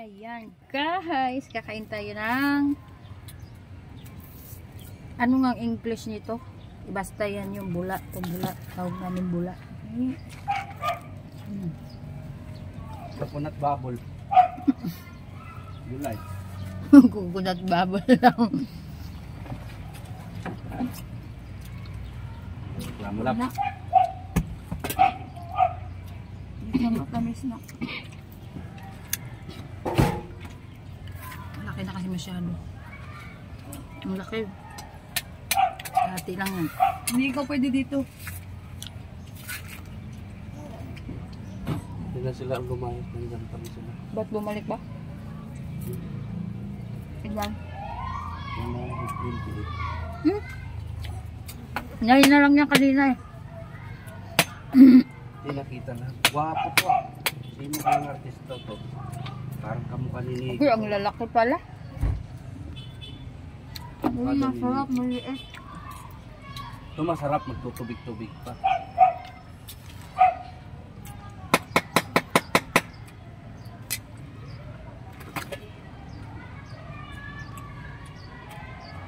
Ayan, guys. Kakain tayo ng... Ano nga English nito? Basta yan yung bula. Ito bula. Tawag namin bula. Mm. Coconut bubble. Gulay. Kukunat bubble lang. Lamulap. Na. Hindi na masyado. Ang laki. Hati lang yan. Hindi ikaw pwede dito. Hindi na sila ang lumayas. Nandyan pa rin sila. Ba't bumalik ba? Ilan? Hmm? Ngayon na lang yan kanina eh. Hindi nakita na. Gwapo to ah. Sino kayong artista to? Parang kamukha ni Nico. Uy, ang lalaki pala. Uy, masarap, maliit. Ito masarap. Magtutubig-tubig pa.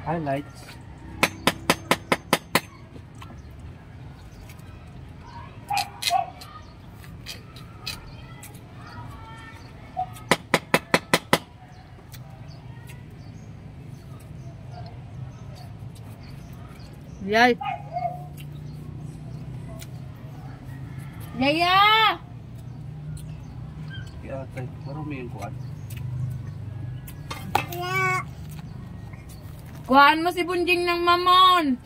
Highlights. Yay! Yaya! Kaya tayo, marumi yung kuwan. Kuhaan mo si Bunjing ng mamon.